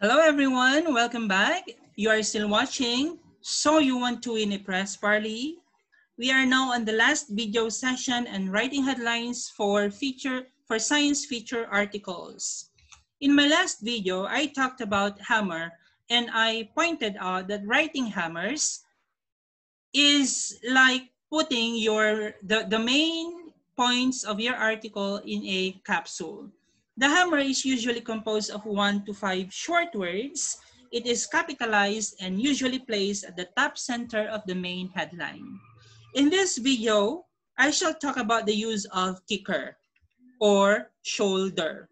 Hello everyone, welcome back. You are still watching So You Want to Win a Press Parley. We are now on the last video session and writing headlines for feature for science feature articles. In my last video, I talked about hammer and I pointed out that writing hammers is like putting your the, the main points of your article in a capsule. The hammer is usually composed of one to five short words. It is capitalized and usually placed at the top center of the main headline. In this video, I shall talk about the use of kicker or shoulder.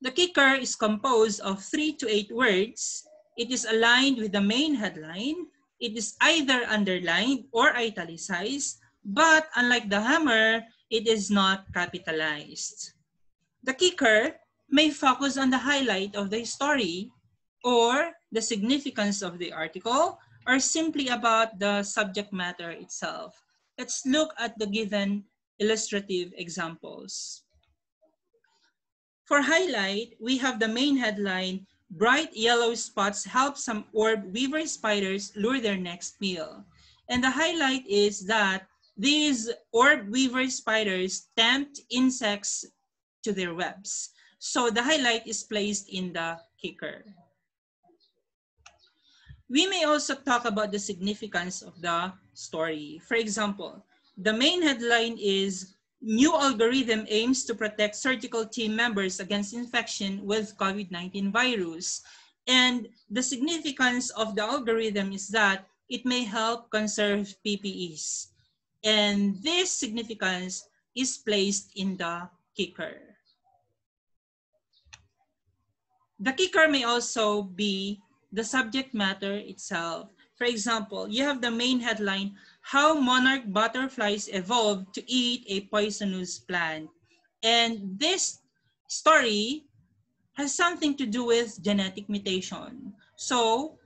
The kicker is composed of three to eight words. It is aligned with the main headline. It is either underlined or italicized, but unlike the hammer, it is not capitalized. The kicker may focus on the highlight of the story or the significance of the article or simply about the subject matter itself. Let's look at the given illustrative examples. For highlight, we have the main headline, Bright Yellow Spots Help Some Orb Weaver Spiders Lure Their Next Meal. And the highlight is that these orb weaver spiders tempt insects to their webs. So the highlight is placed in the kicker. We may also talk about the significance of the story. For example, the main headline is New algorithm aims to protect surgical team members against infection with COVID-19 virus. And the significance of the algorithm is that it may help conserve PPEs. And this significance is placed in the kicker. The kicker may also be the subject matter itself. For example, you have the main headline, How Monarch Butterflies Evolved to Eat a Poisonous Plant. And this story has something to do with genetic mutation. So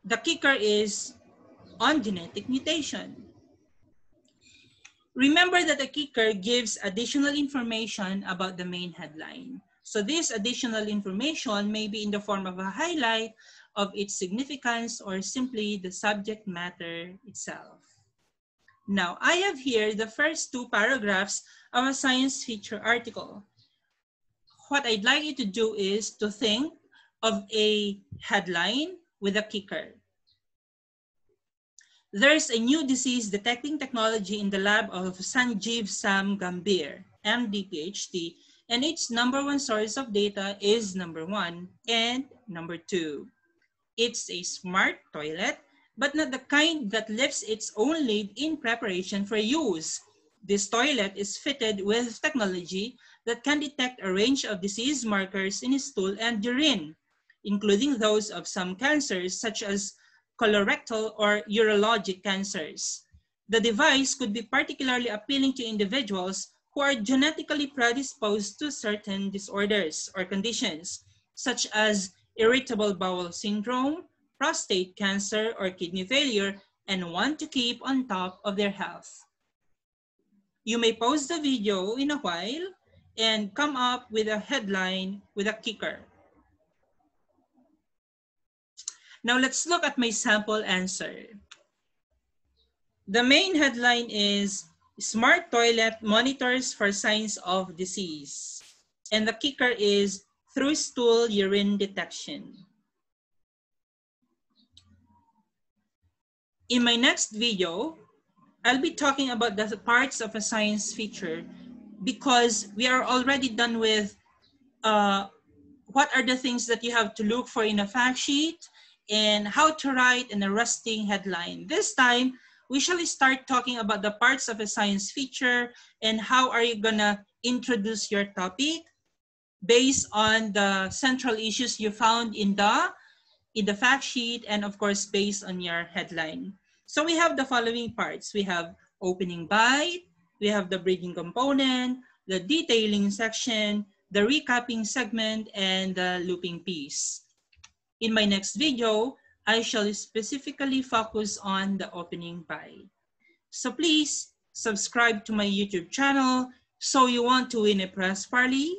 the kicker is on genetic mutation. Remember that the kicker gives additional information about the main headline. So this additional information may be in the form of a highlight of its significance or simply the subject matter itself. Now, I have here the first two paragraphs of a science feature article. What I'd like you to do is to think of a headline with a kicker. There's a new disease detecting technology in the lab of Sanjeev Sam Gambhir, MD, PhD, and its number one source of data is number one and number two. It's a smart toilet, but not the kind that lifts its own lid in preparation for use. This toilet is fitted with technology that can detect a range of disease markers in stool and urine, including those of some cancers such as colorectal or urologic cancers. The device could be particularly appealing to individuals who are genetically predisposed to certain disorders or conditions, such as irritable bowel syndrome, prostate cancer, or kidney failure, and want to keep on top of their health. You may pause the video in a while and come up with a headline with a kicker. Now let's look at my sample answer. The main headline is Smart toilet monitors for signs of disease. And the kicker is through stool urine detection. In my next video, I'll be talking about the parts of a science feature because we are already done with uh, what are the things that you have to look for in a fact sheet and how to write an arresting headline. This time, we shall start talking about the parts of a science feature and how are you gonna introduce your topic based on the central issues you found in the in the fact sheet and of course based on your headline. So we have the following parts. We have opening bite, we have the bridging component, the detailing section, the recapping segment, and the looping piece. In my next video, I shall specifically focus on the opening bite. So please subscribe to my YouTube channel so you want to win a press parley